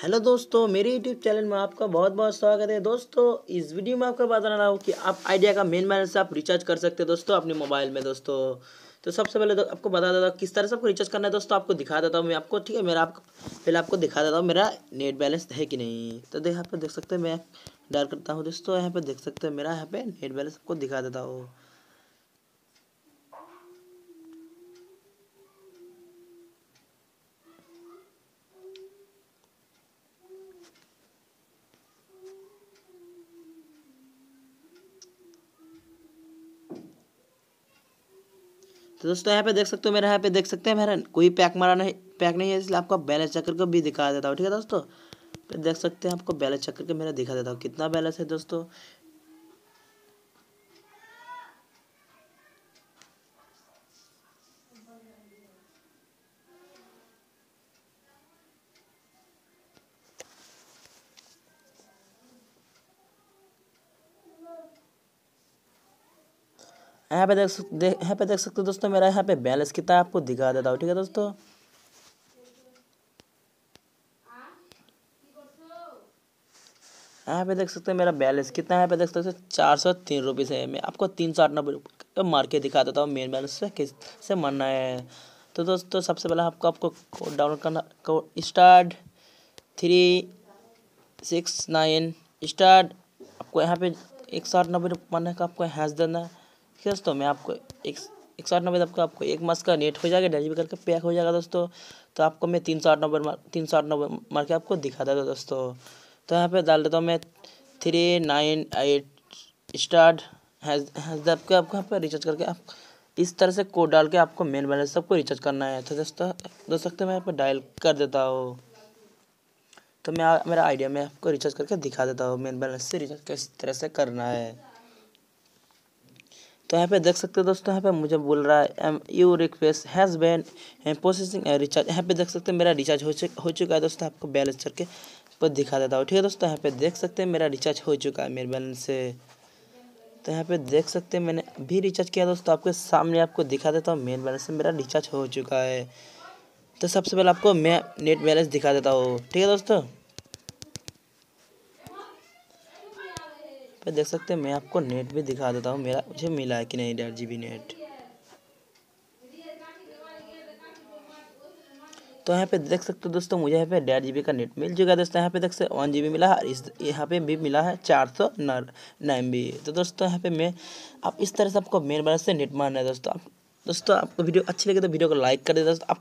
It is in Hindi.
हेलो दोस्तों, मेरे यूट्यूब चैनल में आपका बहुत बहुत स्वागत है। दोस्तों, इस वीडियो में आपको बता रहा हूँ कि आप आइडिया का मेन बैलेंस आप रिचार्ज कर सकते हैं दोस्तों अपने मोबाइल में दोस्तों। तो सबसे पहले तो आपको बता देता हूँ किस तरह से आपको रिचार्ज करना है दोस्तों, आपको दिखा देता हूँ मैं आपको, ठीक है? मेरा आपको पहले आपको दिखा देता हूँ मेरा नेट बैलेंस है कि नहीं। तो देख यहाँ पर देख सकते हैं मैं डायल करता हूँ दोस्तों, यहाँ पर देख सकते हैं मेरा यहाँ पे नेट बैलेंस आपको दिखा देता हूँ। तो दोस्तों, यहाँ पे देख सकते हो मेरा, यहाँ पे देख सकते हैं मेरा, कोई पैक मारा नहीं, पैक नहीं है, इसलिए आपको बैलेंस चक्कर को भी दिखा देता हूँ, ठीक है दोस्तों? तो देख सकते हैं, आपको बैलेंस चक्कर के मेरा दिखा देता हूँ, कितना बैलेंस है दोस्तों? यहाँ पे देख सकते यहाँ पे देख सकते हो दोस्तों, मेरा यहाँ पे बैलेंस कितना आपको दिखा देता हूँ, ठीक है दोस्तों? यहाँ पे देख सकते हैं मेरा बैलेंस कितना है, यहाँ पे देख सकते हैं चार सौ तीन रुपीज़ है मैं आपको तीन सौ अठानबे मार के दिखा देता हूँ मेन बैलेंस से किस से मरना है। तो दोस्तों, सबसे पहले आपको आपको कोड डाउनलोड करना code start three six nine start आपको यहाँ पे एक सौ अठानबे मारने का आपको हैश देना है। ठीक है दोस्तों मैं आपको एक एक सौ नब्बे आपको आपको एक मास का नेट हो जाएगा जी करके पैक हो जाएगा दोस्तों। तो आपको मैं तीन सौ नब्बे मार, तीन सौ नब्बे मार के आपको दिखा देता दोस्तों। तो यहाँ पे डाल देता हूँ मैं three nine eight start hash आपको आपको यहाँ पर रिचार्ज करके आप इस तरह से कोड डाल के आपको मेन बैलेंस सबको रिचार्ज करना है। तो दोस्तों, दोस्त सकते मैं यहाँ पर डायल कर देता हूँ। तो मैं, मेरा आइडिया मैं आपको रिचार्ज करके दिखा देता हूँ मेन बैलेंस से रिचार्ज किस तरह से करना है। तो यहाँ पे देख सकते हो दोस्तों, यहाँ पे मुझे बोल रहा है, M, your request has been processing recharge. यहाँ पे देख सकते हैं मेरा रिचार्ज हो चुका हो चुका है दोस्तों, आपको बैलेंस करके पर दिखा देता हूँ। ठीक है दोस्तों, यहाँ पे देख सकते हैं मेरा रिचार्ज हो चुका है, मेरे बैलेंस से। तो यहाँ पे देख सकते हैं मैंने अभी रिचार्ज किया दोस्तों, आपके सामने आपको दिखा देता हूँ मेन बैलेंस से मेरा रिचार्ज हो चुका है। तो सबसे पहले आपको मैं नेट बैलेंस दिखा देता हूँ। ठीक है दोस्तों? पे देख सकते हैं, मैं आपको नेट भी दिखा देता हूँ, मेरा मुझे मिला है कि नहीं डेढ़ जीबी नेट तो यहाँ पे देख सकते हो दोस्तों, मुझे यहाँ पे डेढ़ जीबी का नेट मिल चुका है दोस्तों, यहाँ पे देख सकते वन जी मिला है इस, यहाँ पे भी मिला है चार सौ नाइन बी तो दोस्तों यहाँ पे मैं, आप इस तरह से आपको मेन बार से नेट मारना है दोस्तों। आप, दोस्तों, आपको वीडियो अच्छी लगे तो वीडियो को लाइक कर दे दोस्तों, आप